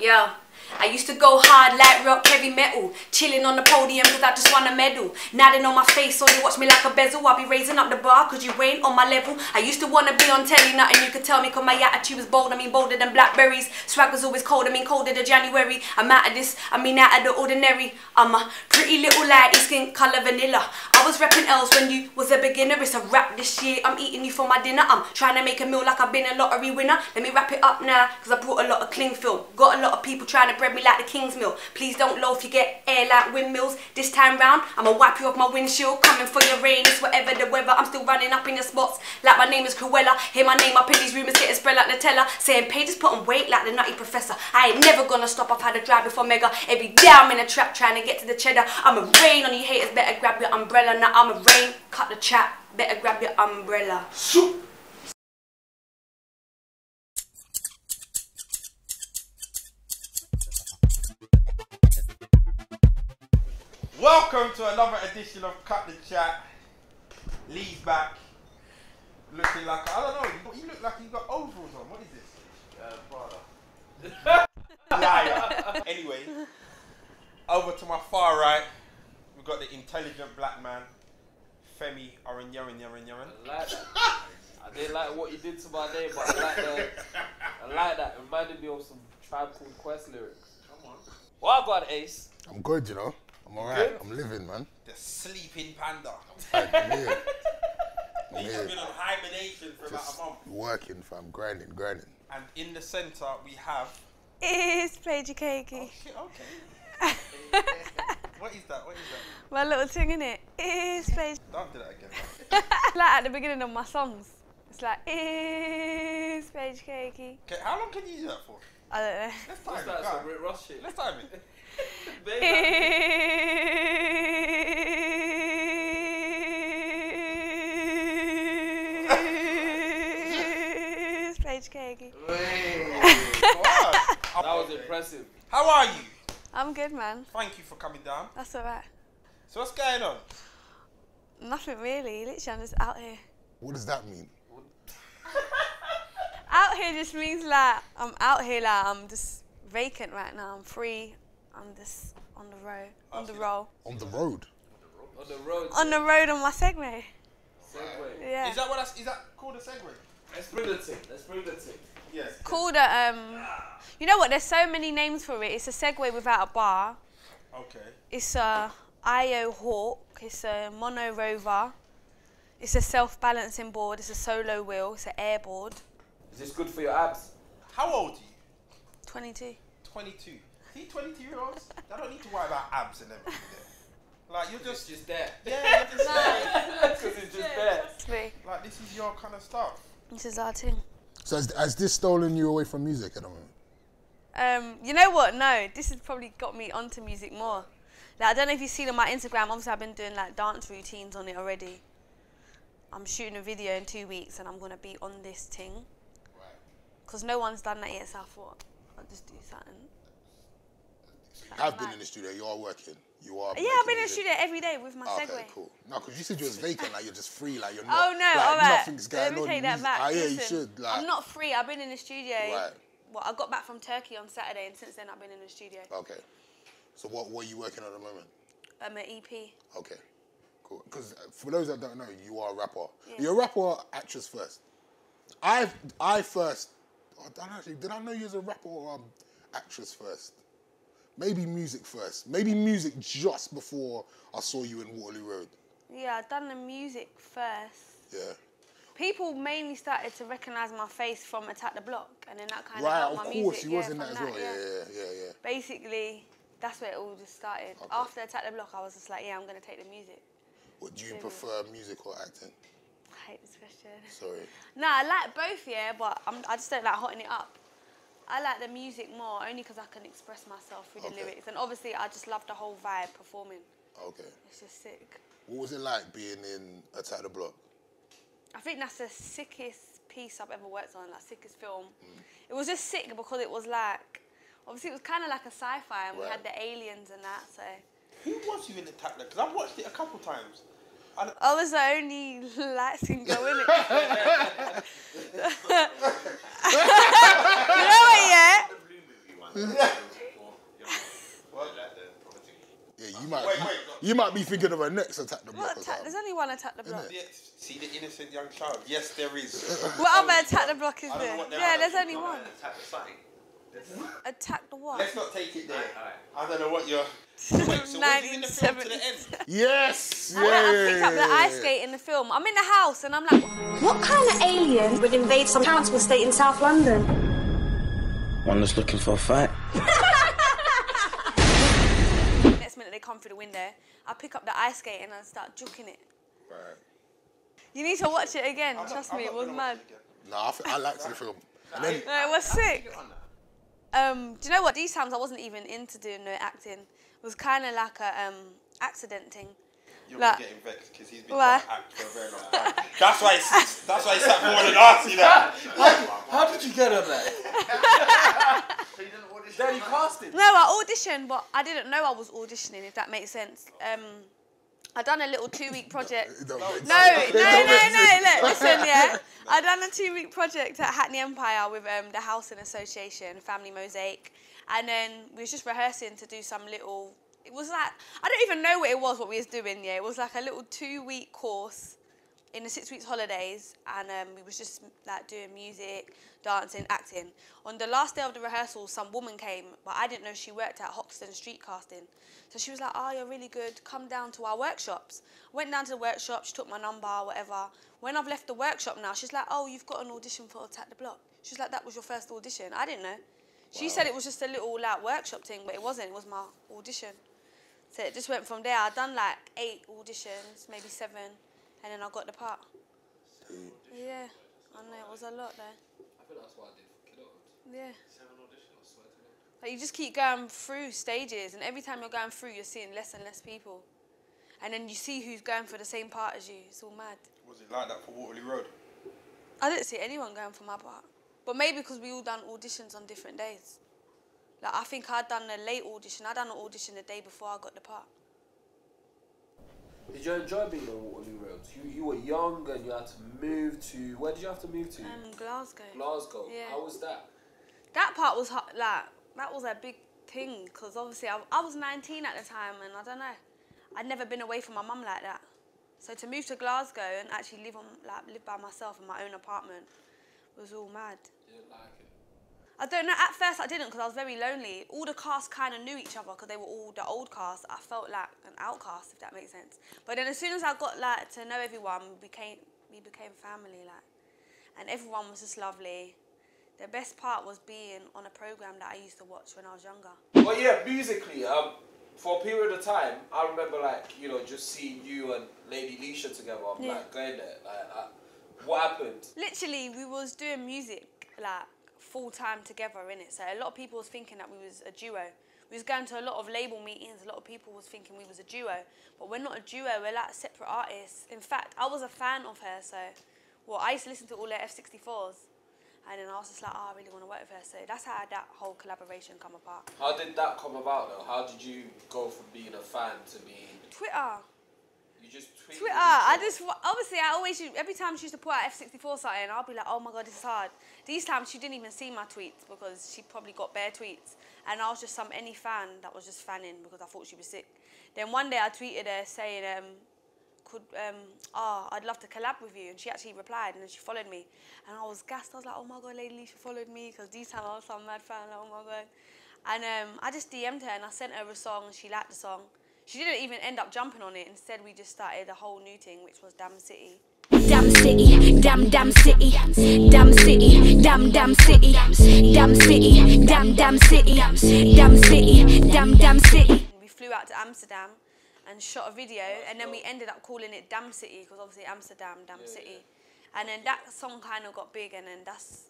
Yo, I used to go hard like rock, heavy metal, chilling on the podium cause I just won a medal. Now they know my face, so they watch me like a bezel. I'll be raising up the bar cause you ain't on my level. I used to wanna be on telly, nothing you could tell me cause my attitude was bold. I mean bolder than blackberries. Swag was always cold, I mean colder than January. I'm out of this, I mean out of the ordinary. I'm a pretty little lighty skin color vanilla. I was repping L's when you was a beginner. It's a rap this year. I'm eating you for my dinner. I'm trying to make a meal like I've been a lottery winner. Let me wrap it up now cause I brought a lot of cling film. Got a lot of people trying to bread me like the king's meal. Please don't loaf, you get air like windmills. This time round, I'ma wipe you off my windshield. Coming for your rain, it's whatever the weather. I'm still running up in your spots like my name is Cruella. Hear my name up in these rumors, getting spread like Nutella. Saying pages put on weight like the nutty professor. I ain't never gonna stop, I've had a drive before Mega. Every day I'm in a trap trying to get to the cheddar. I'ma rain on you haters, better grab your umbrella. Now I'ma rain, cut the chat, better grab your umbrella. Welcome to another edition of Cut the Chat. Lee's back. Looking like, I don't know, you, you look like you got overalls on. What is this? Uh, Liar. anyway, over to my far right, we've got the intelligent black man, Femi Arinyarin Yarin Yarin. I like that. I didn't like what you did to my name, but I like that. I like that. It reminded me of some Tribe Called Quest lyrics. Come on. Well, I got Ace. I'm good, you know. I'm alright. Good? I'm living, man. The sleeping panda. I'm here. I'm He's here. been on hibernation for about a month. working, fam. Grinding, grinding. And in the centre, we have. It's Paige Cakey. Oh, shit, okay. what is that? What is that? My little thing in it. It's Paige. Don't do that again. like at the beginning of my songs. It's like, it's Paige Cakey. Okay, how long can you do that for? I don't know. Let's time What's it. that? go Some on. Rick Ross shit. Let's time it. It's Paige Cakey. Wow. That was impressive. How are you? I'm good, man. Thank you for coming down. That's alright. So what's going on? Nothing really. Literally, I'm just out here. What does that mean? Out here just means like I'm out here like I'm just vacant right now. I'm free. I'm just on the road, on the roll, On the road. On the road. on the road on my Segway. Segway. Yeah. Is that what that's, is that called a Segway? Let's bring the tick. Let's bring the tick. Yes. Called a um. You know what? There's so many names for it. It's a Segway without a bar. Okay. It's a IO Hawk. It's a mono rover. It's a self-balancing board. It's a solo wheel. It's an airboard. Is this good for your abs? How old are you? 22. 22. See, 22 year olds? They don't need to worry about abs and everything there. Like, you're just. just there. Yeah, you're just like, Because it's just there. It's me. like, this is your kind of stuff. This is our thing. So has, has this stolen you away from music at the moment? Um, you know what? No, this has probably got me onto music more. Like, I don't know if you've seen on my Instagram. Obviously, I've been doing like dance routines on it already. I'm shooting a video in two weeks, and I'm gonna be on this thing. Cause no one's done that yet, so I thought I'll just do something. I've been in the studio. You are working. You are. Yeah, I've been in the studio every day with my Okay, Segway. cool. No, because you said you was vacant, like you're just free, like you're not. Oh no! like, all right. Nothing's going Let me on. take that back. Ah, yeah, you should. Like, I'm not free. I've been in the studio. Right. Well, I got back from Turkey on Saturday, and since then I've been in the studio. Okay. So what, what are you working on at the moment? I'm an EP. Okay. Cool. Because for those that don't know, you are a rapper. Yeah. You're a rapper or actress first. I I first. I don't actually. Did I know you as a rapper or um, actress first? Maybe music first. Maybe music just before I saw you in Waterloo Road. Yeah, I've done the music first. Yeah. People mainly started to recognise my face from Attack the Block, and then that kind Right. of Of helped course, my music. you yeah, was in that as well. Yeah, yeah, yeah, yeah. Basically, that's where it all just started. Okay. After Attack the Block, I was just like, yeah, I'm gonna take the music. What do you prefer, music or acting? I hate this question. Sorry. No, I like both, yeah, but I'm, I just don't like hotting it up. I like the music more only because I can express myself through the Okay. lyrics, and obviously I just love the whole vibe performing. Okay. It's just sick. What was it like being in Attack the Block? I think that's the sickest piece I've ever worked on, like sickest film. Mm. It was just sick because it was like, obviously it was kind of like a sci-fi, and we Right. had the aliens and that. So Who was you in the tap Because I've watched it a couple times. I I was the only light skin girl in it. you know what? Yeah. Yeah, you might. Wait, you, wait. you might be thinking of a next attack the block. What attack? There's only one attack the block. Yeah, see the innocent young child. Yes, there is. What other attack the block is I don't know there? Yeah, there's only one. Attack the sign. Attack the what? Let's not take it there. Alright. I don't know what you're. Wait, so was you in the film to the end? Yes. Yeah. I, I yeah, picked up the ice skate in the film. I'm in the house and I'm like, What kind of alien would invade some council estate in South London? One that's looking for a fight. next minute they come through the window. I pick up the ice skate and I start juking it. Right. You need to watch it again. I'm Trust I'm me, it was mad. watch it. No, I, think, I liked the film. And then No, it was sick. Um, do you know what? These times I wasn't even into doing no acting. It was kind of like a um, accident thing. You're Like- getting vexed because he's been Why? trying to act for a very long time. That's why he's, that's why he sat forward and asked you that. How did you get on that? Then you cast it. No, I auditioned, but I didn't know I was auditioning. If that makes sense. Um, I done a little two-week project. it No, no, no, no. Look, listen, yeah. I done a two week project at Hackney Empire with um, the Housing Association, Family Mosaic, and then we was just rehearsing to do some little. It was like I don't even know what it was what we was doing. Yeah, it was like a little two week course in the six weeks holidays, and um, we was just like doing music, dancing, acting. On the last day of the rehearsal, some woman came, but I didn't know she worked at Hoxton Street Casting. So she was like, "Oh, you're really good. Come down to our workshops." Went down to the workshop. She took my number, whatever. When I've left the workshop now, she's like, "Oh, you've got an audition for Attack the Block." She's like, "That was your first audition." I didn't know. She said it was just a little like workshop thing, but it wasn't. It was my audition. So it just went from there. I done like eight auditions, maybe seven, and then I got the part. Yeah, I know it was a lot though. I think that's why I did Kill It. Yeah. Seven auditions, I swear to God. Like you just keep going through stages, and every time you're going through, you're seeing less and less people, and then you see who's going for the same part as you. It's all mad. Was it like that for Waterloo Road? I didn't see anyone going for my part, but maybe because we all done auditions on different days. Like I think I'd done a late audition. I'd done an audition the day before I got the part. Did you enjoy being on Waterloo Road? You, you were young and you had to move to. Where did you have to move to? Um, Glasgow. Glasgow. Yeah. How was that? that part was hot, like that was a big thing because obviously I, I was 19 at the time and I don't know I'd never been away from my mum like that so to move to Glasgow and actually live on like live by myself in my own apartment was all mad You didn't like it. I don't know at first I didn't because I was very lonely all the cast kind of knew each other because they were all the old cast I felt like an outcast if that makes sense but then as soon as I got like to know everyone we became we became family like and everyone was just lovely the best part was being on a program that I used to watch when I was younger. But yeah, musically, um, for a period of time, I remember like you know just seeing you and Lady Leshurr together. I'm Yeah. like going there. Like, uh, what happened? Literally, we was doing music like full time together in it. So a lot of people was thinking that we was a duo. We was going to a lot of label meetings. A lot of people was thinking we was a duo, but we're not a duo. We're like separate artists. In fact, I was a fan of her. So, well, I used to listen to all her F64s, and then I was just like, oh, I really want to work with her. So that's how that whole collaboration come apart. How did that come about though? How did you go from being a fan to being? Twitter. You just tweeted Twitter. I just obviously I always every time she used to put out F64 something, I'll be like, oh my god, this is hard. These times she didn't even see my tweets because she probably got bare tweets, and I was just some any fan that was just fanning because I thought she was sick. Then one day I tweeted her saying, um, could um, oh, I'd love to collab with you, and she actually replied, and then she followed me, and I was gassed. I was like, oh my god, Lady Leshurr followed me because these times I was some mad fan. Like, oh my god. And um, I just DM'd her and I sent her a song and she liked the song. She didn't even end up jumping on it. Instead, we just started a whole new thing, which was Damn City. Damn city, damn damn city, damn city, damn damn city, damn city, damn damn city, damn city, damn damn city. We flew out to Amsterdam and shot a video, and then we ended up calling it Damn City because obviously Amsterdam, Damn City. And then that song kind of got big, and then that's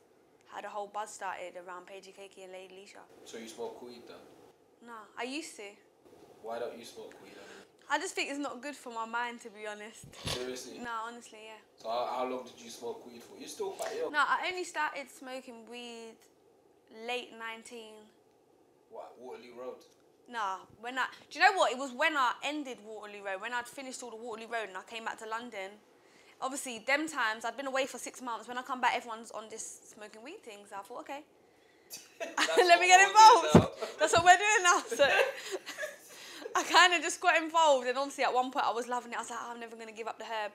how the whole buzz started around Paige Cakey and Lady Leshurr. So you smoke weed then? No, I used to. Why don't you smoke weed? I just think it's not good for my mind, to be honest. Seriously. No, honestly, yeah. So how, how long did you smoke weed for? You're still quite young. No, I only started smoking weed late 19. What Waterloo Road? Nah, when I, do you know what? It was when I ended Waterloo Road, when I'd finished all the Waterloo Road and I came back to London. Obviously, them times, I'd been away for six months. When I come back, everyone's on this smoking weed thing. So I thought, okay. Let me get involved. That's what we're doing now. So I kind of just got involved, and obviously at one point I was loving it. I was like, "Oh, I'm never gonna give up the herb.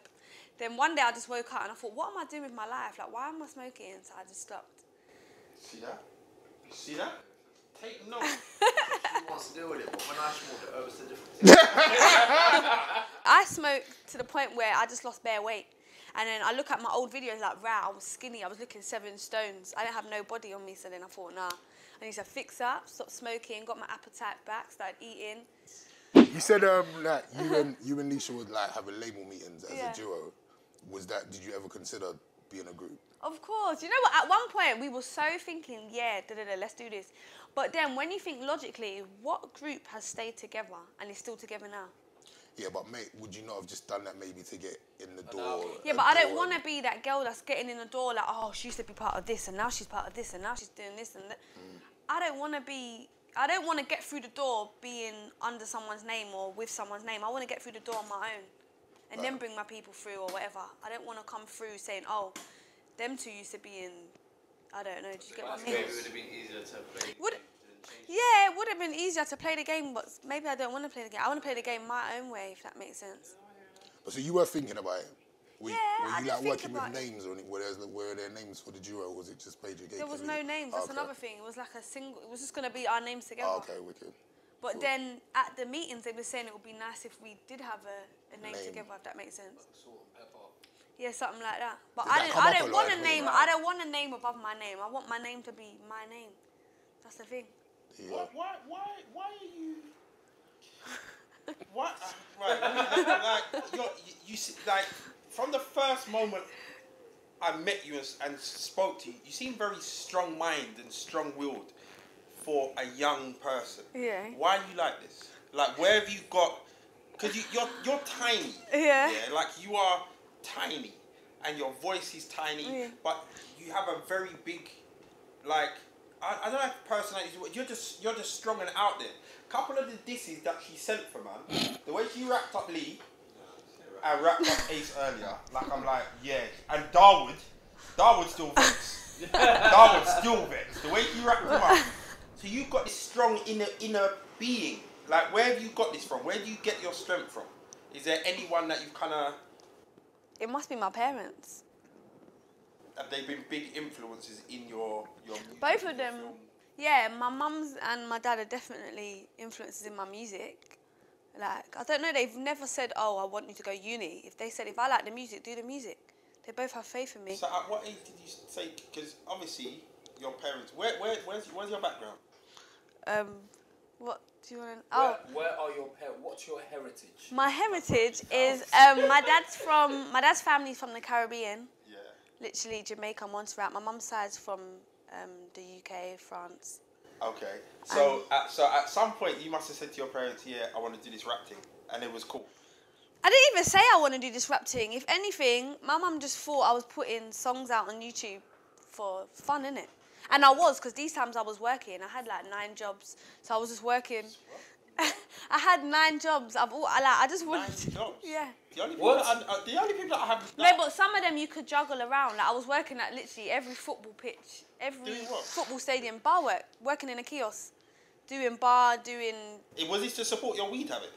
Then one day I just woke up and I thought, what am I doing with my life? Like, why am I smoking? So I just stopped. See that? See that? Take note. She wants to deal with it, but when I smoke the herb, it's a different thing. I smoked to the point where I just lost bare weight. And then I look at my old videos like, wow, I was skinny. I was looking seven stones. I didn't have no body on me. So then I thought, nah, I need to fix up, stop smoking, got my appetite back, started eating. You said um like you and you and Leshurr would like have a label meetings as Yeah. a duo. Was that? Did you ever consider being a group? Of course. You know what? At one point, we were so thinking, yeah, da, da, da, let's do this. But then when you think logically, what group has stayed together and is still together now? Yeah, but mate, would you not have just done that maybe to get in the door? Yeah, but I don't want to be that girl that's getting in the door like, oh, she used to be part of this and now she's part of this and now she's doing this and that. I don't want to be. I don't want to get through the door being under someone's name or with someone's name. I want to get through the door on my own, and then bring my people through or whatever. I don't want to come through saying, oh, them two used to be in. I don't know. Do you get what I mean? Maybe it would have been easier to play. Would- games and change Yeah, it would have been easier to play the game, but maybe I don't want to play the game. I want to play the game my own way, if that makes sense. But so you were thinking about it? Were, Yeah, were I you did like think working with about names or any- were there, were there names for the duo or was it just played your game? There was Kevin? no names. That's Okay. another thing. It was like a single. It was just gonna be our names together. Oh, okay, wicked. But cool. then at the meetings, they were saying it would be nice if we did have a, a name, Name. together, if that makes sense. salt and pepper. Yeah, something like that. But Did I that don't. I up don't want lot? a name. I don't want a name above my name. I want my name to be my name. That's the thing. Yeah. Why, why, why, why are you? What? Uh, right, like you're, you, you see, like from the first moment I met you and, and spoke to you, you seem very strong-minded and strong-willed for a young person. Yeah. Why are you like this? Like, where have you got? Because you, you're you're tiny. Yeah. Yeah. Like you are tiny, and your voice is tiny, oh, Yeah. but you have a very big, like I, I don't know if personality. You're just you're just strong and out there. Couple of the disses that she sent for man, the way she wrapped up Lee, and wrapped up Ace earlier. Like I'm like yeah, and Darwood, Darwood still vexed. Darwood still vexed. The way she wrapped him up. So you've got this strong inner inner being. Like where have you got this from? Where do you get your strength from? Is there anyone that you've kind of It must be my parents. have they been big influences in your your music, Both of them. film? Yeah, my mum's and my dad are definitely influences in my music. Like, I don't know, they've never said, oh, I want you to go uni. If they said, if I like the music, do the music. They both have faith in me. So at what age did you say? Because obviously your parents. Where where where's where's your background? Um, what do you want to Oh, Where, where are your parents? What's your heritage? my heritage is, um, my dad's from, my dad's family's from the Caribbean. Yeah. Literally Jamaica, Montserrat. My mum's side's from um, the UK, France. Okay. So at, so at some point you must have said to your parents, "Yeah, I want to do this rap thing," and it was cool. I didn't even say I want to do this rap thing. If anything, my mum just thought I was putting songs out on YouTube for fun, innit? And I was, because these times I was working. I had like nine jobs. So I was just working. I had nine jobs. I've all, like, I just Nine wanted to. jobs. Yeah. The only people that I, uh, the only people that I have. No, but some of them you could juggle around. Like I was working at literally every football pitch, every football stadium, bar work, working in a kiosk, doing bar, doing It was this to support your weed habit.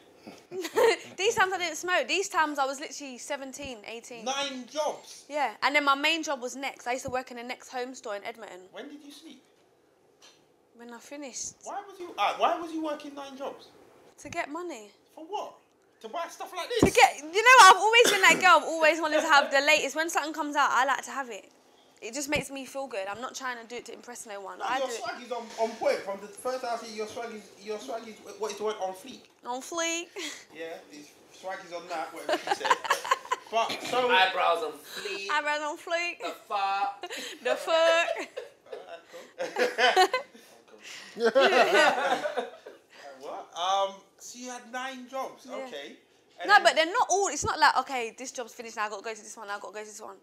These times I didn't smoke. These times I was literally 17, 18. Nine jobs. Yeah, and then my main job was Next. I used to work in a Next home store in Edmonton. When did you sleep? When I finished, Why was you? Uh, why was you working nine jobs? to get money. For what? To buy stuff like this? To get, you know? I've always been that girl. I've always wanted to have the latest. When something comes out, I like to have it. It just makes me feel good. I'm not trying to do it to impress no one. No, I your do it swag is on, on point. From the first I see your swag is your swag is what is the word on fleek. on fleek. Yeah, his swag is on that. Whatever you said. but so Eyebrows on fleek. Eyebrows on fleek. The far. The fuck. what? Um. So you had nine jobs. Yeah. Okay. And No, then- but they're not all. It's not like okay, this job's finished now. I got to go to this one. I got to go to this one.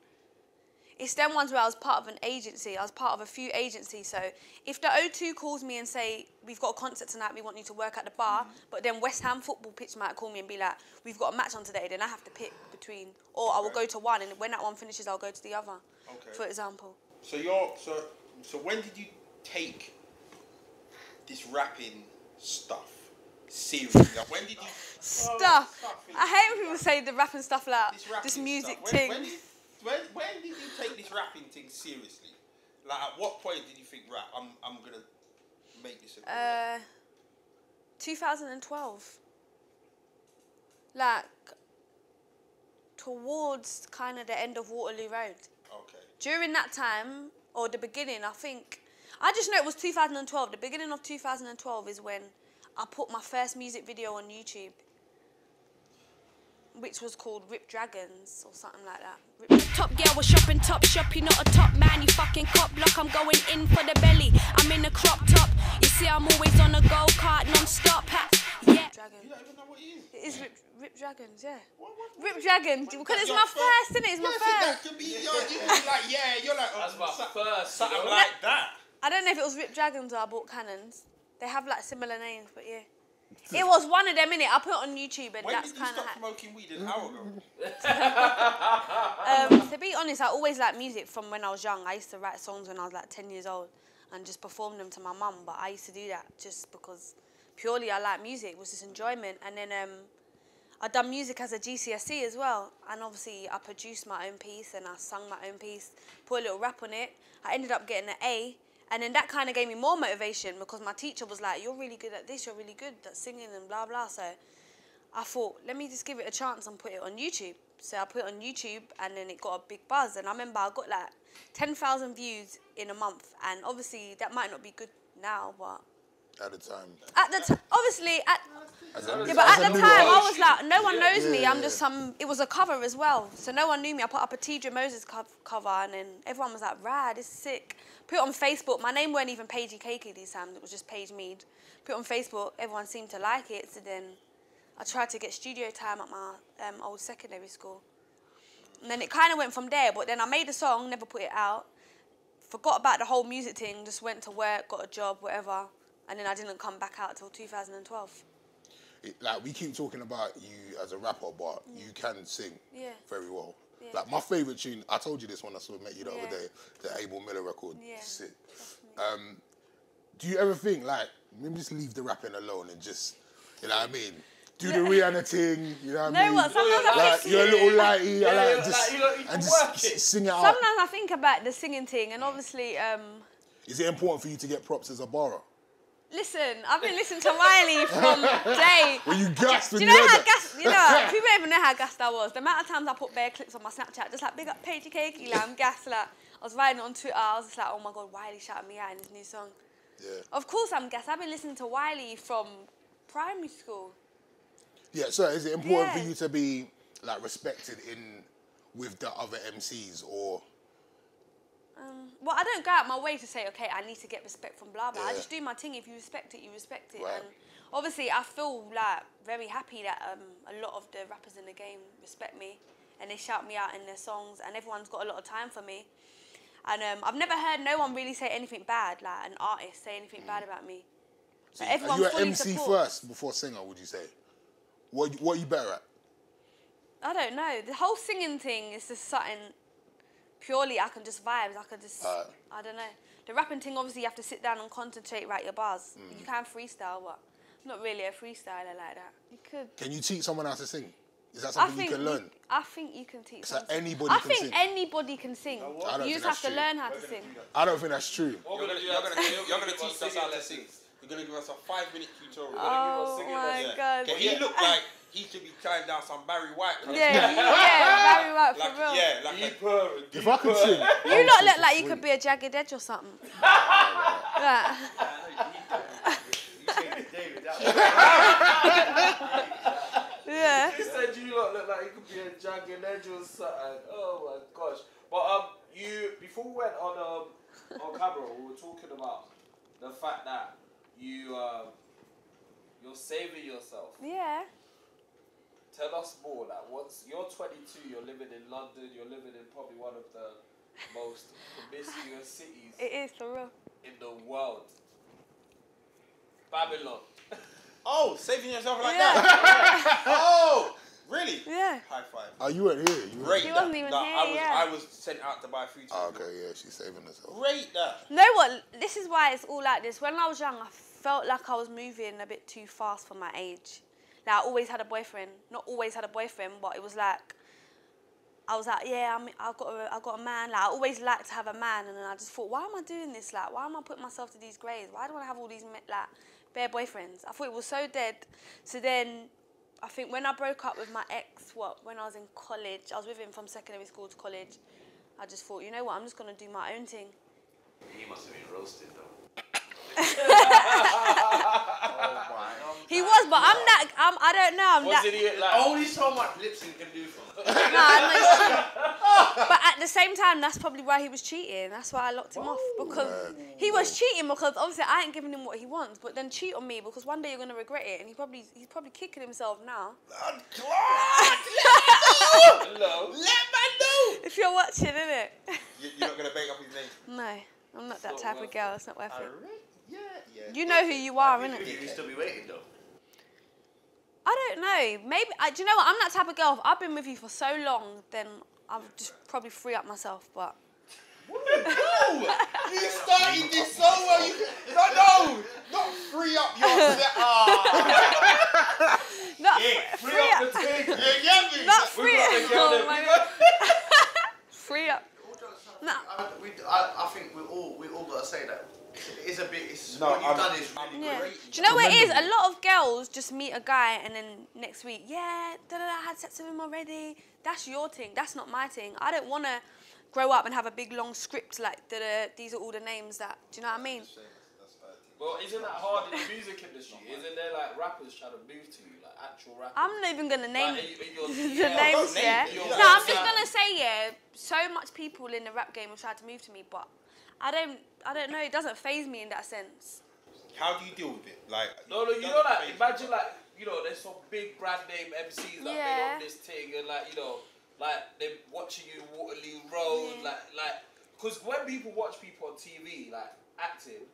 It's them ones where I was part of an agency. I was part of a few agencies. So if the O2 calls me and say we've got a concert tonight, we want you to work at the bar, Mm-hmm. but then West Ham football pitch might call me and be like, we've got a match on today. Then I have to pick between, or I will go to one, and when that one finishes, I'll go to the other. Okay. For example, So you're so so when did you take this rapping stuff seriously? Like, when did you Stuff. stuff, I hate when people say the rapping stuff like this this, music stuff? thing. When, when, did, when, when did you take this rapping thing seriously? Like, at what point did you think, right, I'm, I'm gonna make this a? Uh, 2012. Like, towards kind of the end of Waterloo Road. okay. During that time, or the beginning, I think, I just know it was 2012. The beginning of 2012 is when I put my first music video on YouTube, which was called Rip Dragons or something like that. Rip Top girl was shopping top shop, you not a top man, you fucking cop block. I'm going in for the belly, I'm in a crop top. You see, I'm always on a go kart non stop. Yeah. Dragon. You don't even know what it is. It is Rip, Rip Dragons, yeah. What, what, Rip Dragons, because it's my first- first, isn't it? It's my Yeah, first. that could be your, you could be like, yeah, you're like, oh, That's my first. something like that. I don't know if it was Rip Dragons or I bought Cannons. They have like similar names, but yeah. It was one of them, innit? I put it on YouTube and When that's did you kind of stop smoking weed? An hour ago. Um, to be honest, I always liked music from when I was young. I used to write songs when I was like 10 years old and just perform them to my mum. But I used to do that just because purely I like music. It was just enjoyment. And then um, I done music as a GCSE as well. And obviously, I produced my own piece and I sung my own piece, put a little rap on it. I ended up getting an A. And then that kind of gave me more motivation because my teacher was like, You're really good at this, you're really good at singing and blah, blah. So I thought, let me just give it a chance and put it on YouTube. So I put it on YouTube and then it got a big buzz. And I remember I got like 10,000 views in a month. And obviously, that might not be good now, but At the time. at the time, obviously, at, yeah, but at the time, I was like, no one knows me. I'm just some. It was a cover as well, so no one knew me. I put up a Tidra Moses co- cover, and then everyone was like, "Rad, this is sick." Put it on Facebook. My name weren't even Paigey Cakey these times. It was just Paige Meade. Put it on Facebook. Everyone seemed to like it. So then, I tried to get studio time at my um, old secondary school, and then it kind of went from there. But then I made a song, never put it out. Forgot about the whole music thing. Just went to work, got a job, whatever, and then I didn't come back out till 2012. It- like we keep talking about you as a rapper, but you can sing Yeah. very well. Yeah. Like my favorite tune, I told you this when I saw met you the Yeah. other day, the Abel Miller record. Yeah, Sick. Um, do you ever think like maybe just leave the rapping alone and just, you know what I mean? Do the Rihanna thing, you know what I No, mean? what? Sometimes I like think- you're a little lighty, Yeah, I like just, like- you you and just it. sing it out. Sometimes I think about the singing thing, and obviously, um, Is it important for you to get props as a borrower? Listen, I've been listening to Wiley from day. You gassed Do you you know how that? gassed? You know, people don't even know how gassed I was. The amount of times I put bare clips on my Snapchat, just like big up Paigey Cakey, like I'm gassed. Like I was writing it on Twitter, I was just like, oh my god, Wiley shouted me out in his new song. Yeah. Of course, I'm gassed. I've been listening to Wiley from primary school. Yeah, so is it important Yeah. for you to be like respected in with the other MCs or Um, well, I don't go out my way to say, okay, I need to get respect from blah blah. I just do my thing. If you respect it, you respect it. Right. And obviously, I feel like very happy that um, a lot of the rappers in the game respect me, and they shout me out in their songs, and everyone's got a lot of time for me. And um, I've never heard no one really say anything bad, like an artist say anything bad about me. Like, are everyone you an MC supports. first before singer? Would you say? What what are you better at? I don't know. The whole singing thing is just something purely I can just vibes. I can just Alright. I don't know. The rapping thing obviously you have to sit down and concentrate, write your bars. Mm. You can't freestyle, but I'm not really a freestyler like that. You could. Can you teach someone how to sing? Is that I something think you can learn? I think you can teach. So someone to- anybody I can think sing? anybody can sing. I don't You just have that's to true. learn how to sing. I don't think that's true. We're You're gonna, do you're gonna, today. you're gonna give teach us singing how to lessons. sing. You're gonna give us a five minute tutorial. Oh singing my god. Okay, he looked like he should be trying down some Barry White. kind Yeah, thing. yeah, very right for Like, real. yeah, like a, Deeper, If I could sing, You lot look like you could be a jagged edge or something. right. Yeah. He said you lot look like you could be a jagged edge or something. Oh my gosh. But um, you before we went on um on camera, we were talking about the fact that you um you're saving yourself. Yeah. Tell us more. Like, once you're 22, you're living in London. You're living in probably one of the most promiscuous cities It is for real. in the world. Babylon. oh, saving yourself like Yeah. that. oh, Really? Yeah. High five. Oh, you weren't here. You Rate He that. wasn't even Nah, here, I was, yeah. I was sent out to buy food. Oh, okay, yeah, she's saving herself. Rate that. You know what? This is why it's all like this. When I was young, I felt like I was moving a bit too fast for my age. Like I always had a boyfriend. Not always had a boyfriend, but it was like I was like, yeah, I'm, I've got a, I've got a man. Like I always liked to have a man, and then I just thought, why am I doing this? Like, why am I putting myself to these grades? Why do I have all these like bare boyfriends? I thought it was so dead. So then. I think when I broke up with my ex, what, when I was in college, I was with him from secondary school to college. I just thought, you know what, I'm just gonna do my own thing. He must have been roasted though. He was, but I'm not. I'm. I don't know. I'm Was that. it like, Only so much lip sync can do for Nah, I'm not- but at the same time, that's probably why he was cheating. That's why I locked him off because he was cheating because obviously I ain't giving him what he wants. But then cheat on me because one day you're gonna regret it, and he probably he's probably kicking himself now. Hello. Let man know. If you're watching, innit? You, you're not gonna bake up his name. no, I'm not that not type of worth girl. It's not worth it. Yeah, yeah. You know who you are, innit? You you still be waiting though. I don't know. Maybe. I, do you know what? I'm that type of girl. If I've been with you for so long, then I'll just probably free up myself. But No, you started this so well. You no, no, not free up your. Ah, not Free free up up. the thing. yeah, yeah, me. Not We free got up. the girl Oh that- my we God. Free up. Nah. I, we, I, I think we all we all gotta say that it is a bit. It's, No, what you've I'm- done is really Yeah. great. Do you know what it is? A lot of girls just meet a guy and then next week, yeah, da da da, I had sex with him already. That's your thing. That's not my thing. I don't want to grow up and have a big long script like da da. These are all the names that. Do you know what I mean? Well, isn't that hard in the music industry? Isn't there like rappers trying to move to you, like actual rappers? I'm not even gonna name Like, in- in your the DMs, names. name Yeah. them. your No, I'm just gonna say yeah. So much people in the rap game have tried to move to me, but I don't. I don't know. It doesn't phase me in that sense. How do you deal with it? Like, No, no, you know, like, imagine, like, you know, there's some big brand name MCs that Yeah. been on this thing, and, like, you know, like, they're watching you in Waterloo Road, Yeah. like, like, because when people watch people on TV, like, acting,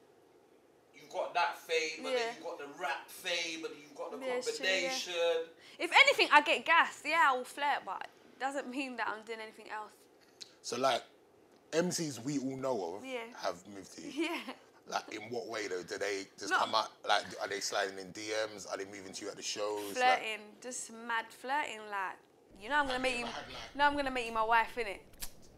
you've got that fame, and Yeah. then you've got the rap fame, and you've got the Yeah, it's true, yeah. combination. If anything, I get gassed. Yeah, I will flirt, but it doesn't mean that I'm doing anything else. So like, MCs we all know of Yeah. have moved to you. Yeah. Like, in what way though? Do they just No. come out? Like, are they sliding in DMs? Are they moving to you at the shows? Like, flirting, just mad flirting. Like, you know, I'm gonna make you. No, I'm gonna make you my wife, innit?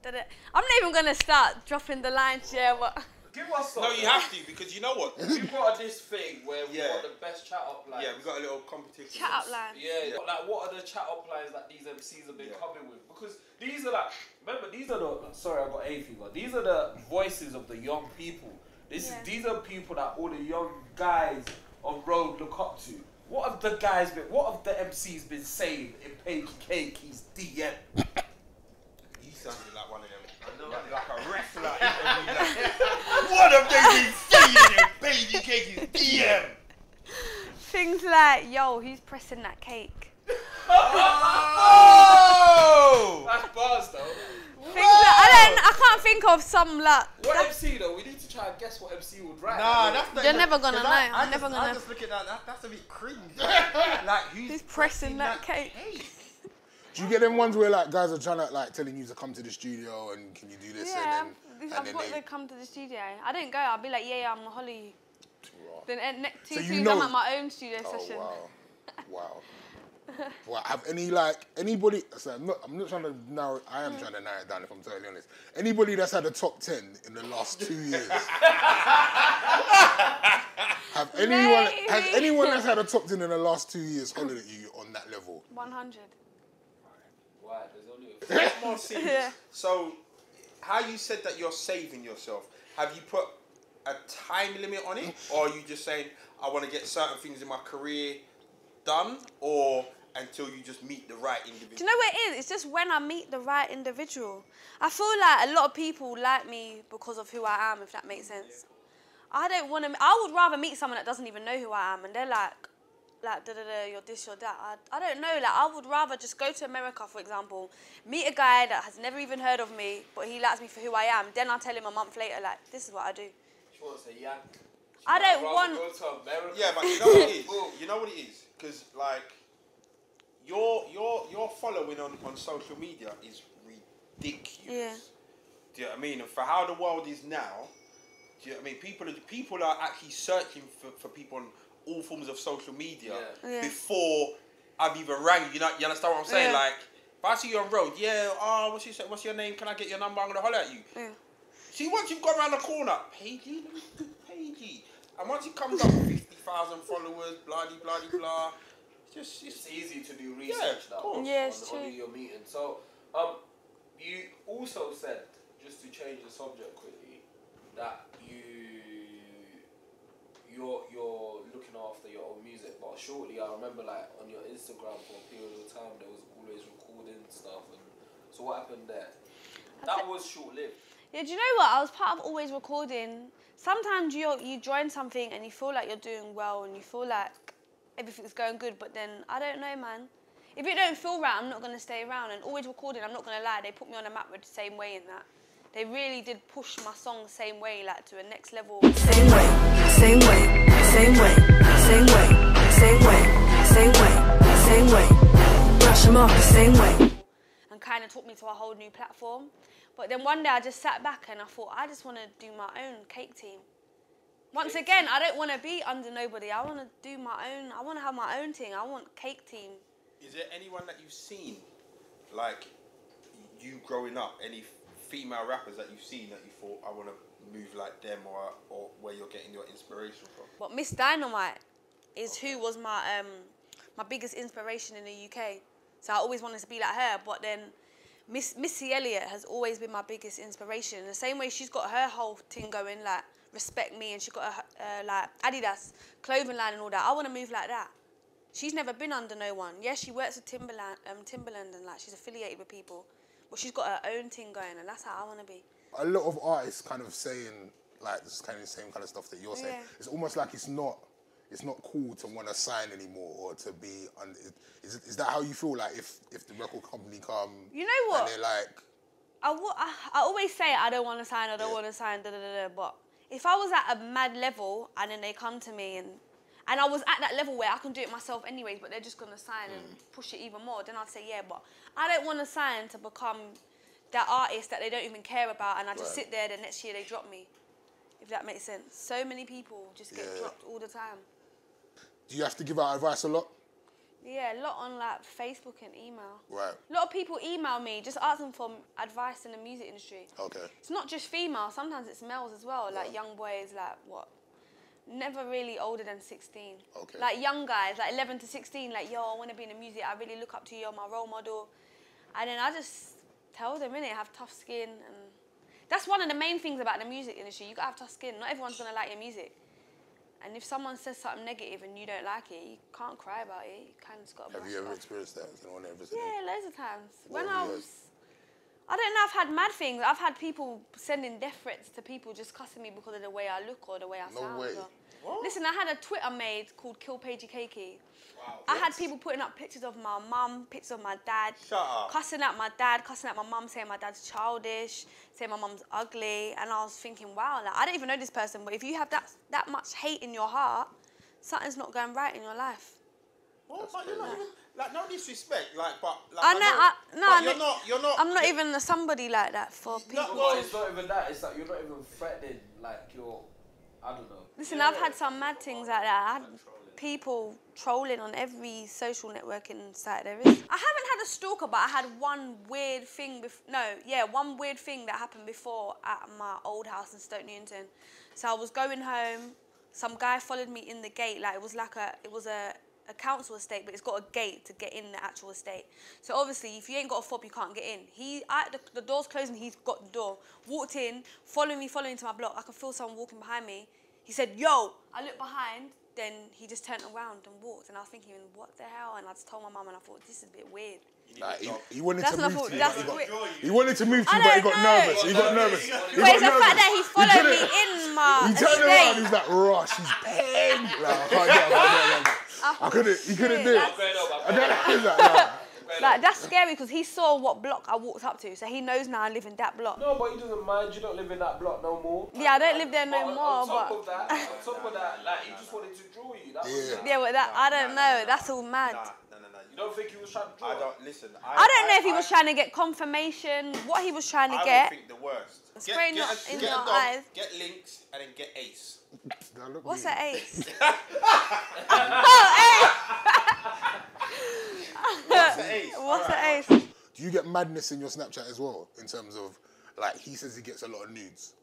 Da-da. I'm not even gonna start dropping the lines, yeah. But Give us some. no, you have to because you know what? We've got this thing where we've Yeah. got the best chat up lines. Yeah, we got a little competition. chat up lines. Yeah, but like what are the chat up lines that these MCs have been Yeah. coming with? Because these are like, remember, these are the, sorry, I got A fever. These are the voices of the young people. This Yeah. these are people that all the young guys on road look up to. What have the guys been, what have the MCs been saying in Paigey Cakey's DM? You sounded like one of them. Like, like a wrestler. Like, what have they been saying in baby cake is DM? Things like, yo, who's pressing that cake? Oh! That's bars though. Things like, I don't. I can't think of some like. What MC though? We need to try and guess what MC would write. Nah, that's not You're never gonna know. I, I I'm just, never I gonna- I'm just look at that. that that's a bit cringe. like who's, Who's pressing that cake? Do you get them ones where like guys are trying to like telling you to come to the studio and can you do this Yeah, and then I've and then got they to come to the studio. I didn't go. I'll be like, yeah, yeah I'm gonna holly. Then uh, next two So you know- I'm at my own studio Oh session. wow, wow. Well, have any like anybody? So I'm not. I'm not trying to narrow. I am trying to narrow it down. If I'm totally honest, anybody that's had a top ten in the last two years. have anyone? Has anyone that's had a top ten in the last two years hollered at you on that level? 100. Why? There's only a few. Get more serious. Yeah. So, how you said that you're saving yourself? Have you put a time limit on it, or are you just saying I want to get certain things in my career done, or until you just meet the right individual? Do you know what it is? It's just when I meet the right individual. I feel like a lot of people like me because of who I am, if that makes sense. I don't want to. I would rather meet someone that doesn't even know who I am, and they're like, like da da da, you're this, you're that. I, I don't know. Like I would rather just go to America, for example, meet a guy that has never even heard of me, but he likes me for who I am. Then I tell him a month later, like, this is what I do. She wants a yank. She I don't want- Go to America. Yeah, but you know what it is. You know what it is, because like your your your following on, on social media is ridiculous. Yeah. Do you know what I mean? And for how the world is now, do you know what I mean? People are people are actually searching for, for people on all forms of social media Yeah. Yeah. before I've even rang you. You know, you understand what I'm saying? Yeah. Like, if I see you on road, yeah, oh, what's your what's your name? Can I get your number? I'm gonna holler at you. Yeah. See, once you've gone around the corner, Paigey, let me do Paigey. And once it comes up with 50,000 followers, blah, de, blah, de, blah, it's just, It's it's, easy to do research of now. Yeah, it's on, on true. your meeting. So, um, you also said just to change the subject quickly that you you're you're looking after your own music, but shortly I remember like on your Instagram for a period of time there was always recording stuff, and so what happened there? That was short lived. Yeah, do you know what? I was part of always recording. Sometimes you you join something and you feel like you're doing well and you feel like everything's going good, but then I don't know, man. If it don't feel right, I'm not gonna stay around. And always recording, I'm not gonna lie, they put me on a map with the same way in that. They really did push my song the same way, like to a next level. Same way, same way, same way, same way, same way, same way, same way. Brush 'em off the same way. and kind of took me to a whole new platform. But then one day I just sat back and I thought, I just want to do my own cake team. Once again, I don't want to be under nobody. I want to do my own. I want to have my own thing. I want cake team. is there anyone that you've seen, like, you growing up, any female rappers that you've seen that you thought, I want to move like them or, or where you're getting your inspiration from? But Miss Dynamite is who was my um my biggest inspiration in the UK. So I always wanted to be like her. But then Miss Missy Elliott has always been my biggest inspiration. In the same way she's got her whole thing going, like respect me, and she got a uh, like Adidas clothing line and all that. I want to move like that. She's never been under no one. Yeah, she works with Timberland, um, Timberland, and like she's affiliated with people, but she's got her own thing going, and that's how I want to be. a lot of artists kind of saying like this kind of same kind of stuff that you're saying. Yeah. It's almost like it's not it's not cool to want to sign anymore or to be. Un- is, is that how you feel? Like if if the record company come, You know what? and they're like, I, always say I don't want to sign, I don't want to sign, da da da da. But if I was at a mad level and then they come to me and and I was at that level where I can do it myself anyways, but they're just gonna sign and mm. push it even more, then I'd say yeah. But I don't want to sign to become that artist that they don't even care about, and I just Right. sit there. The next year they drop me. If that makes sense. So many people just get Yeah. dropped all the time. Do you have to give out advice a lot? Yeah, a lot on like Facebook and email. Right. A lot of people email me just asking for advice in the music industry. Okay. It's not just female, sometimes it's males as well, like young boys, like what? Never really older than 16. Okay. Like young guys, like 11 to 16, like, yo, I want to be in the music, I really look up to you, you're my role model. And then I just tell them, innit, have tough skin. And that's one of the main things about the music industry. You gotta have tough skin. Not everyone's gonna like your music. And if someone says something negative and you don't like it, you can't cry about it. You kind of just gotta Have you ever off. experienced that? Has anyone ever said Yeah, loads of times. When I was, I don't know. I've had mad things. I've had people sending death threats to people just cussing me because of the way I look or the way I No sound. way. or- Listen, I had a Twitter made called Kill Paigey Cakey. I had people putting up pictures of my mum, pictures of my dad, Shut up. cussing at my dad, cussing at my mum, saying my dad's childish, saying my mum's ugly, and I was thinking, wow, like I don't even know this person, but if you have that that much hate in your heart, something's not going right in your life. Well, but you're not even, like, no disrespect, like, but, like, I know, I, no, but I you're not, you're not, I'm not even a somebody like that for people. No, Well, it's not even that. It's like you're not even threatening. Like you're, I don't know. Listen, I've had some mad things like that. People trolling on every social networking site there is. I haven't had a stalker, but I had one weird thing. Bef- no, yeah, one weird thing that happened before at my old house in Stoke Newington. So I was going home. Some guy followed me in the gate. Like it was like a, it was a. A council estate, but it's got a gate to get in the actual estate. So obviously, if you ain't got a fob, you can't get in. He, I, the, the door's closing. He's got the door. Walked in, following me, following to my block. I could feel someone walking behind me. He said, "Yo!" I looked behind. Then he just turned around and walked, and I was thinking, "What the hell?" And I just told my mum, and I thought, "This is a bit weird." Like he, he wanted That's to move thought. to you, That's he got, he wanted to move to you, but he don't got know. nervous. He got nervous. He But got it's the nervous. fact that he followed couldn't- me in my He turned around. He's like, "Rush, he's paying." Like, I can't do it. I can't do it, I can't do it. I couldn't. He couldn't do it. That's- And then he's like, nah. Like that's scary because he saw what block I walked up to, so he knows now I live in that block. No, but he doesn't mind. You don't live in that block no more. Yeah, I don't live there no on, more, On top but- of that, on top of that, like he just wanted to draw you. That Yeah. it. Yeah, well, that I don't know. That's all mad. Nah, no, no, no. You don't think he was trying to draw? I don't listen. I, I don't know if he was trying to get confirmation, what he was trying to I get. would think the worst. Spray get, not get, in get your eyes. Get links and then get ace. Now look What's me. an ace? Oh, What's an ace? What's an ace? Do you get madness in your Snapchat as well? In terms of, like, he says he gets a lot of nudes.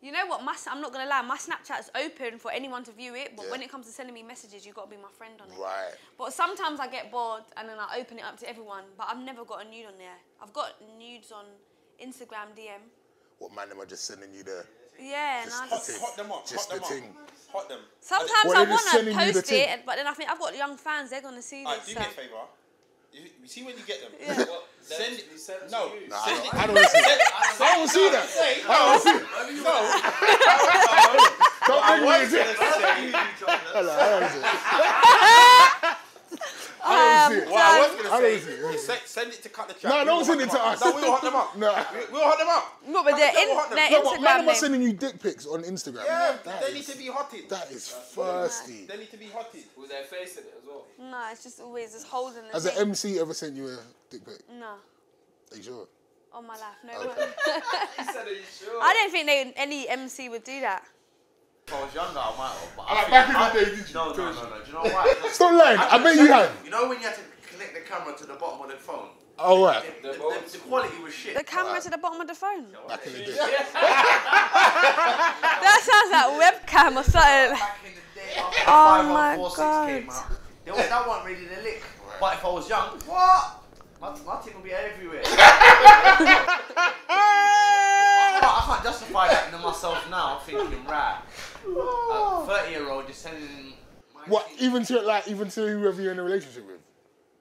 You know what? My, s- I'm not gonna lie. My Snapchat's open for anyone to view it, but Yeah. when it comes to sending me messages, you gotta be my friend on it. Right. But sometimes I get bored and then I open it up to everyone. But I've never got a nude on there. I've got nudes on Instagram DM. What man am I just sending you there? Yeah, and Just I Hot, just. hot them up. Just hot the them thing. up. Hot them. Sometimes Well, I wanna sending the post thing. it, but then I think I've got young fans. They're gonna see Alright, this. do me a favour. You, you see when you get them. Yeah. Well, Send it. he sent No. to you. Nah, I don't, it. I don't want to see that. I don't want to see that. I don't see it. No. Don't I bring me into it. gonna say. Hello, I don't want see it. Um, I don't want to see it. What I was gonna don't say. it. Send, send it to cut the chat. No, We don't send it to us. No, we'll hot them up. No. We, we'll hot them up. No, but Cut their, the chat, in, we'll hot them. their No, man, Instagram am I sending you dick pics on Instagram? Yeah, That they is- need to be hotted. That is thirsty. They need to be hotted. With their face in it as well. No, it's just always just holding the Has an. MC ever sent you a dick pic? No, Are you sure? on my life, no. Okay. way. He said, are you sure? I don't think they, any MC would do that. If I was younger, I might have. But I Like think back in the day, did you? No, no, no, no. Do you know why? Stop lying. I bet you have. You know when you had to connect the camera to the bottom of the phone? All right. The, the, the, the quality was shit. The camera to the bottom of the phone. Back in the day. That sounds like webcam or something. Back in the day, after Oh the my 5146 came God. out, there was, that wasn't really the lick. But if I was young, what? My, my team would be everywhere. I, can't, I can't justify that to myself now, thinking, right, a 30 year old just sending What? Even to like, even to whoever you're in a relationship with.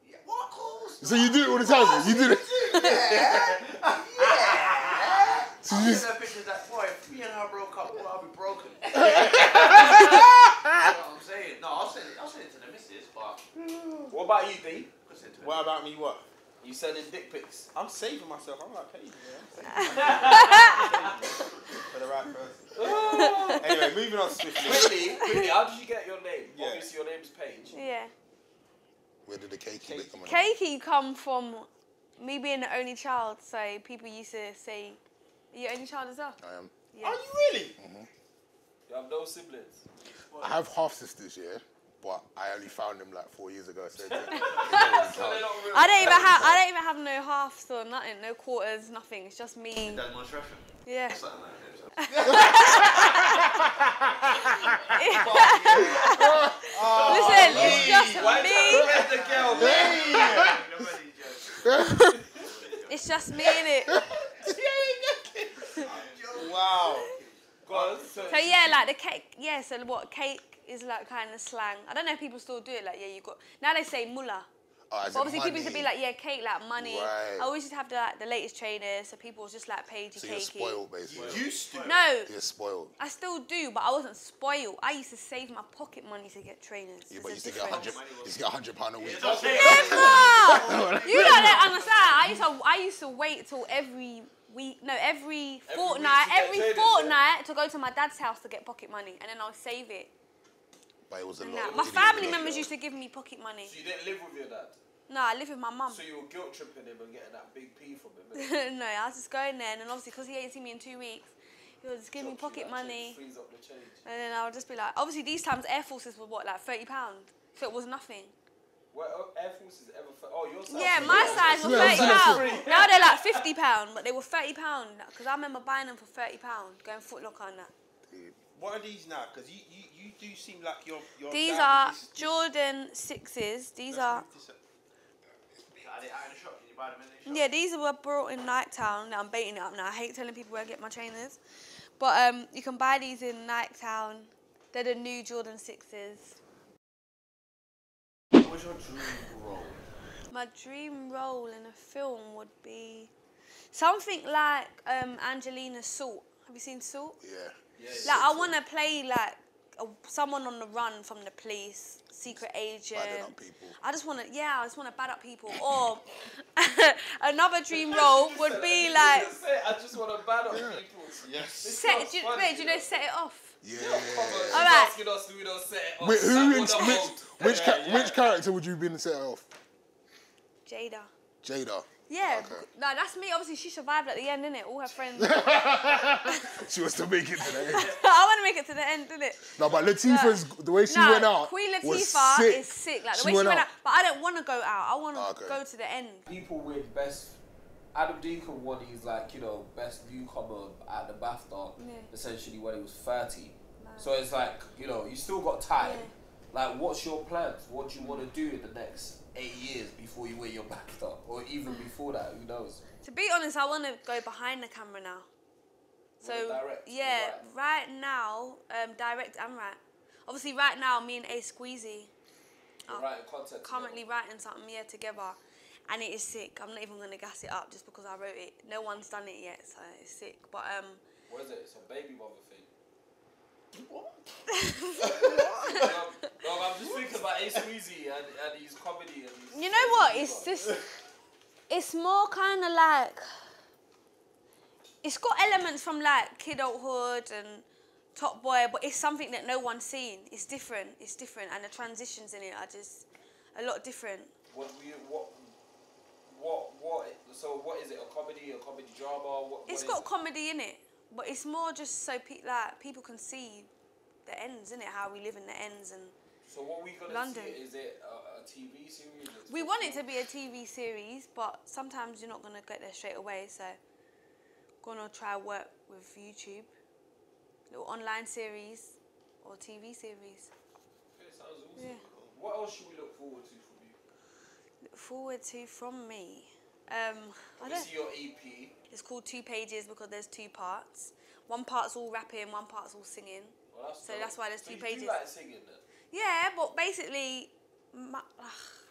Yeah, what, of course. So you do it all the time. You do it. Yeah. yeah. So I'm you just just, a picture that boy, if me and her broke up, boy, I'll be broken. you know what I'm saying? No, I'll send it. I'll send it to the missus, but What about you, D? I'll send it to her. What about me? What? You sending dick pics? I'm saving myself. I'm like, hey, yeah, I'm saving for the right person. anyway, moving on swiftly. Quickly, quickly, how did you get your name? Yeah. Obviously, your name's Paige. Yeah. where did the cake bit come in? Cakey come from me being the only child, so people used to say, "Are you only child as well?" I am. Yeah. Are you really? Mm-hmm. You have no siblings. I have half sisters, yeah, but I only found them like four years ago. So it- So they're not oh. real. I don't even have. I don't even have no halves or nothing, no quarters, nothing. It's just me. That's demonstration. Yeah. Something like. Listen, it's just Why me. The girl? It's just me in it. Wow. Go on, so, So yeah, like the cake. Yeah. So what cake is like kind of slang. I don't know if people still do it. Like yeah, you got now they say mullah. Oh, as But in obviously people used to be like yeah, cake like money. Right. I always used to have the like, the latest trainers, so people was just like Paigey So you're cakey. spoiled, basically. Used to. No, You're spoiled. I still do, but I wasn't spoiled. I used to save my pocket money to get trainers. Yeah, There's but a you used to get a difference. hundred. You used to get a hundred pound a week. Never! you don't understand. I used to I used to wait till every week, no, every, fortnight, week to every fortnight to go to my dad's house to get pocket money, and then I'll save it. But it was a And lot. that. My Did you family get a lot? members used to give me pocket money. so you didn't live with your dad? No, I live with my mum. So you were guilt tripping him and getting that big P from him? innit? no, I was just going there, and then obviously because he ain't seen me in two weeks, he would just give me Chuck you pocket that money, change, Freeze up the change. and then I would just be like, obviously these times Air Forces were what like thirty pound, so it was nothing. Where uh, Air Forces ever? F- oh, your size. Yeah, my size was Yeah, thirty pound. Now they're like fifty pound, but they were thirty pound because I remember buying them for thirty pound, going Foot Locker and that. What are these now? Because you, you, you do seem like you're. you're These are this- this- Jordan sixes. These let's are move this up. Are they out in the shop? Did you buy them in the shop? yeah, these were brought in Niketown. Now I'm baiting it up now. I hate telling people where I get my trainers, but um, you can buy these in Niketown. They're the new Jordan sixes. What was your dream role? My dream role in a film would be something like um, Angelina Salt. Have you seen Salt? Yeah. Like I want to play like a, someone on the run from the police, secret agent. Badding up people. I just want to, yeah, I just want to bad up people. Or another dream role would be like I just want to ban up people. Yes. set. Do you, funny, wait, do you you know set it off? Yeah. Come on, she's Alright. asking us, we don't say it. Wait, who, That which, which, which, Yeah, ca- yeah. which character would you be in the set off? Jada. Jada. Yeah, Okay. no, that's me. Obviously, she survived at the end, innit? All her friends. She was to make it to the end. I want to make it to the end, innit? No, but Latifah's the way she no, went out. Queen was Latifah sick. is sick. Like the She way she went went out. out. But I don't want to go out. I want to ah, Okay. go to the end. People with best. Adam Deacon won his like you know best newcomer at the BAFTA Yeah. essentially when he was thirty. So it's like you know you still got time. Yeah. Like what's your plans? What do you want to do in the next eight years before you wear your BAFTA or even before that? Who knows? To be honest, I want to go behind the camera now. So yeah, write? right now, um, direct and right. Obviously, right now, me and A Squeezy Oh, writing currently together. writing something yeah together, and it is sick. I'm not even gonna gas it up just because I wrote it. No one's done it yet, so it's sick. But um, What is it? It's a baby mother thing. no, no, I'm just thinking about Ace Weezy and, and his comedy and his you know what? It's just, it's more kind of like, it's got elements from like kidulthood and Top Boy, but it's something that no one's seen. It's different. It's different, and the transitions in it are just a lot different. What we what what what so what is it? A comedy, a comedy drama? What, It's what got is comedy in it, but it's more just so pe- like people can see the ends isn't it, how we live in the ends, and? So what we gonna London. see? Is it a, a TV series? We want it to be a TV series, but sometimes you're not gonna get there straight away. So, gonna try work with YouTube, little online series or TV series. Okay, sounds awesome. Yeah. What else should we look forward to from you? Look forward to from me. Um, I don't. Your EP. It's called two pages because there's two parts. One part's all rapping, one part's all singing. Well, that's So that's why there's so two pages. Like singing? Yeah, but basically, my, ugh,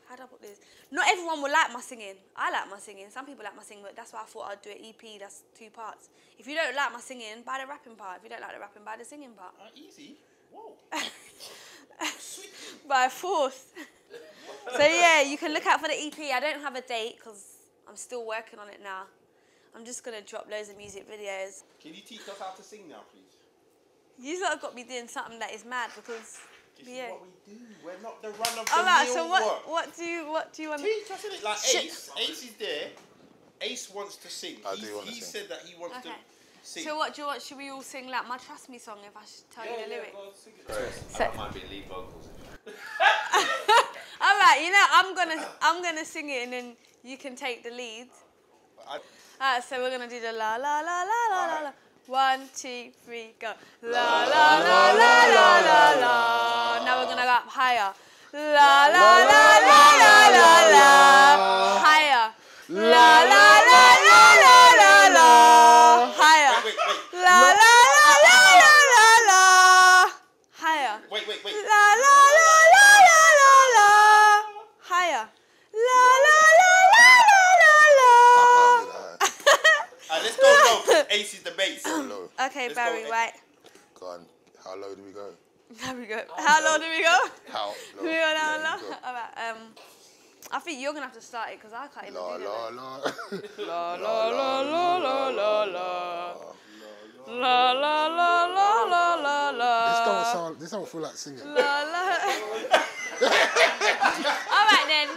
how do I put this? Not everyone will like my singing. I like my singing. Some people like my singing, but that's why I thought I'd do an EP. That's two parts. If you don't like my singing, buy the rapping part. If you don't like the rapping, buy the singing part. Uh, easy. Whoa. By force. so yeah, you can look out for the EP. I don't have a date because I'm still working on it now. I'm just gonna drop loads of music videos. Can you teach us how to sing now, please? You lot have got me doing something that is mad because This yeah. is what we do. We're not the run of the Alright, mill so what? work. What do you? What do you want? Teach us innit? Like Shit. Ace. Ace is there. Ace wants to sing. I he do wanna he sing. said that he wants Okay. to sing. So what do you want? Should we all sing like my Trust Me song if I should tell you the lyric? go on, sing it. So- I don't mind being lead vocals. All right, you know I'm gonna I'm gonna sing it and then you can take the lead. I- Alright, so we're gonna do the la la la la la la la. One, two, three, go. La la la la la la la. Now we're gonna go up higher. La la la la la la la. Higher. La la la la la la la. Higher. Wait, wait, wait. La la la la la la la. Higher. Wait, wait, wait. La la la la la la la. Higher. La la la la la la la. Uh, let's go low. 'cause Ace is the bass. Low. Okay, Let's Barry go. White. Go on. How low do we go? There we go. How low do we go? How low? We go down There low? Alright, um, I think you're gonna have to start it because I can't even La do la that. la. La la la la la la la. La la la la la la la. This don't sound. This don't feel like singing. La la. Alright then.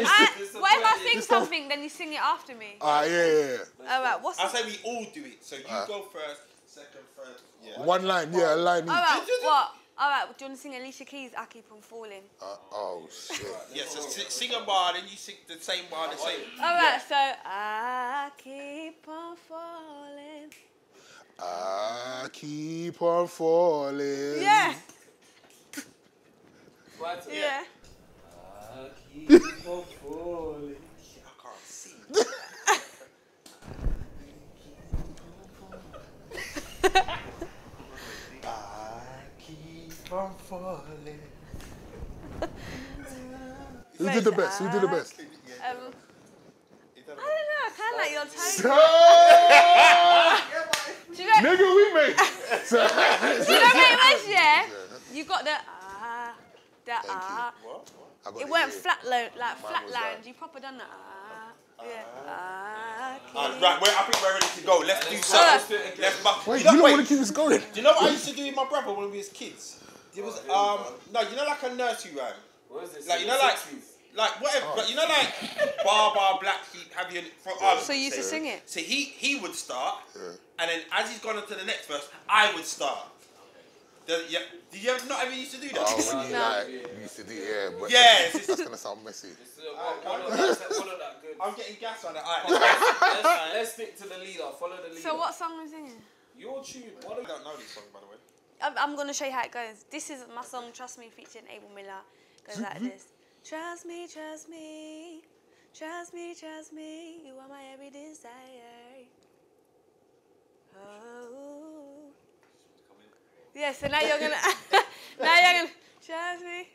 If I, what if I sing something, then you sing it after me? Ah, yeah, yeah, yeah. Alright, what's I say we all do it. So you Uh. go first, second, third. Yeah. One line, yeah, a line each. Alright, what? Alright, do you want to sing Alicia Keys? I keep on falling. Uh, oh shit. Yeah, so si- sing a bar, then you sing the same bar, the same. Alright, so I keep on falling. I keep on falling. Yeah, Right, so- yeah. I keep falling. I can't see. I keep on falling. Who did the best? Who did the best? Um, I don't know. I kind of like your tone. So, you know? nigga, we made. So, Do you know what it was? Yeah. You got the ah, the ah. I got It weren't flat low, like Mine flat was You proper done the ah. Yeah. Ah. Uh, right, we're, I think we're ready to go. Let's do Alright. something. Let's buff. Wait, you you don't wait, want to keep this going? do you know what I used to do with my brother when we was kids? It was um no, you know like a nursery rhyme. What is this? Like you know like Like whatever, but you know, like bar bar black sheep. Have you? For argument's So you used to sing it? So he he would start, and then as he's gone on to the next verse, I would start. Does, yeah, did you ever not ever used to do that? Oh, when you No. like, you used to do, yeah. But Yes, it's- that's gonna sound messy. So, what- follow, that, follow that good. I'm getting gas on it. Alright, let's, let's stick to the leader. Follow the leader. So what song are we singing? Your tune. What I don't know this song by the way. I'm, I'm gonna show you how it goes. This is my song, Trust Me, featuring Abel Miller. Goes like mm-hmm. this. Trust me, trust me, trust me, trust me. You are my every desire. Oh. Yeah, so now you're gonna, now you're gonna trust me.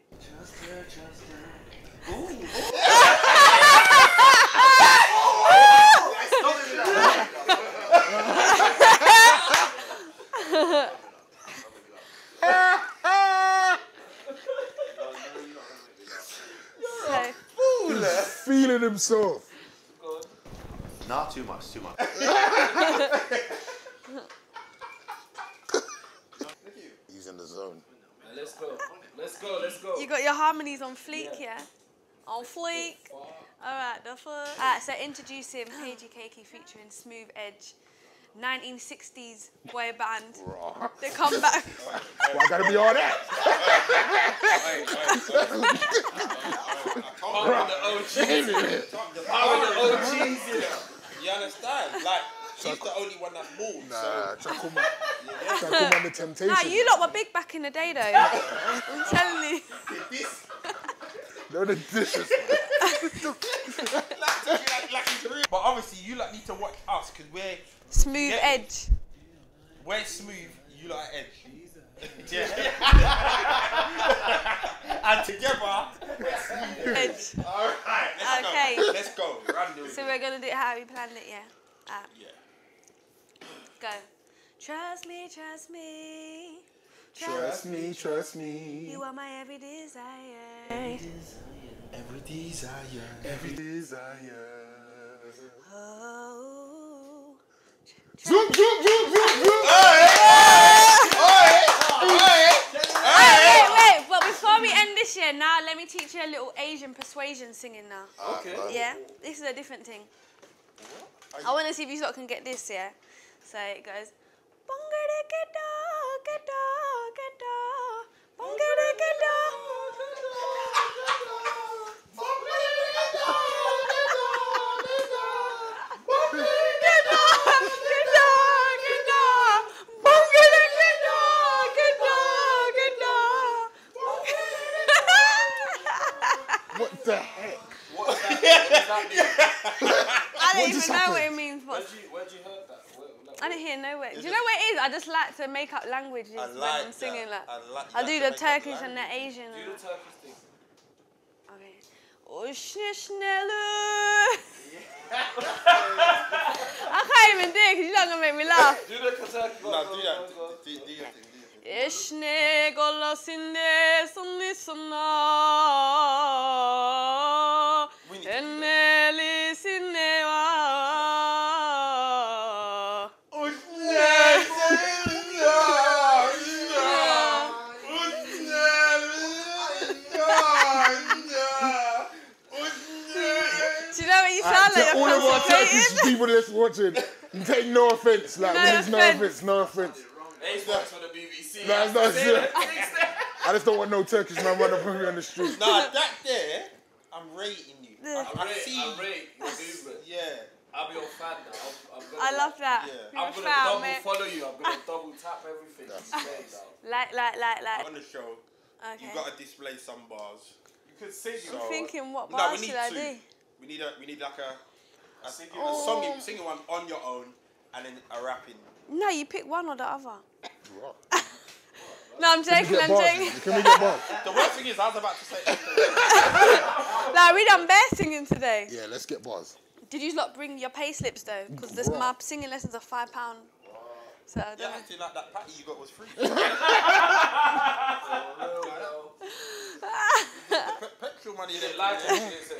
So, Feeling himself. Not too much, too much. He's in the zone. Let's go. Let's go. Let's go. you got your harmonies on fleek, yeah? On fleek. Alright, the fuck. Alright, so introduce him, KG Keiki featuring Smooth Edge. 1960s boy band. Raw. They come back. Well, I gotta be all that. Power the OGs. Power the OGs. you understand? Like she's the only one that moves. Nah, So try to call my, try call my the temptation. Nah, you lot were big back in the day, though. I'm telling you. this, No, the dishes. like, like it's real. But obviously, you like need to watch us because we're Smooth Yeah. Edge. we're smooth. You like edge. Yeah. and together, smooth Edge. all right. Let's Okay. go. Let's go. Run So we're gonna do it how we planned it, yeah? Alright, Yeah. go. Trust me, trust me. Trust me, trust me. You are my every desire. Every desire. Every desire. Oh. Zoom, zoom, zoom, zoom, zoom. Wait, wait, wait. But before we end this year, now let me teach you a little Asian persuasion singing now. Okay. Yeah? This is a different thing. I want to see if you lot can get this, yeah? So it goes. பங்கட கேட்டா கேட்டா. Just like to make up languages I when like I'm singing. that. Like, I like- I like do the Turkish and the language. Asian. do and the Turkish thing. Okay. Oshnishnelu. I can't even do it because you're not gonna make me laugh. Do the Turkish. No, do that. Do, do, do your thing. Do your thing. Ishne golasinde sunnisuna. You're of our Turkish constipated. people that's watching, take no offense. Like, No please, no offense. offense, no offense. Ace works for the BBC. No, it's not Say I just don't want no Turkish man running up on me on the street. Nah, that there, I'm rating you. I, I I rate, see. I rate your movement. Yeah. I'll be your fan now. I'm, I'm gonna, I love that. Yeah. I'm gonna double mate. follow you. I'm gonna double tap everything you say now. Like, like, like, like. On the show, Okay. you gotta display some bars. You could sing. So- I'm thinking, what No, bars we need should I do? We need a, we need like a, a, singing, a Oh. songing, singing one on your own, and then a rapping. No, you pick one or the other. No, I'm Can joking, I'm bars? joking. Can we get bars? The worst thing is, I was about to say. No, we done bear singing today. Yeah, let's get bars. Did you not bring your pay slips though? Because this Bruh. my singing lessons are five pound. So I don't yeah, know. acting like that patty you got was free. Pe- petrol money, then life insurance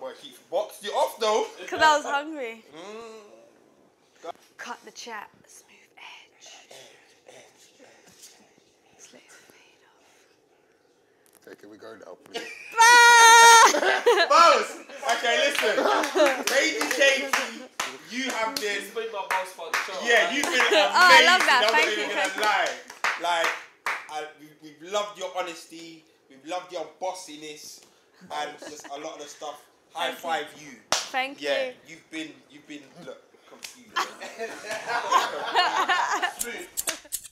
worth it. He boxed you off though. Because I was hungry. Mm. Cut the chat. Smooth edge. edge, edge, edge. Slip the Okay, can we go now, please? Okay, listen. Lady Katie, you have been. It's been my boss for the show. Yeah, you've been amazing. oh, I love that. I'm Thank you. Thank you. Lie. Like, I, we, we've loved your honesty. We've loved your bossiness and just a lot of the stuff. High five you. Thank yeah, you. you've been, you've been, look, confused.